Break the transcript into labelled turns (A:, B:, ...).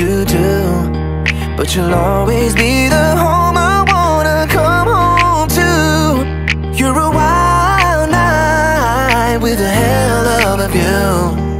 A: to do But you'll always be the home I wanna come home to. You're a wild night with a hell of a view.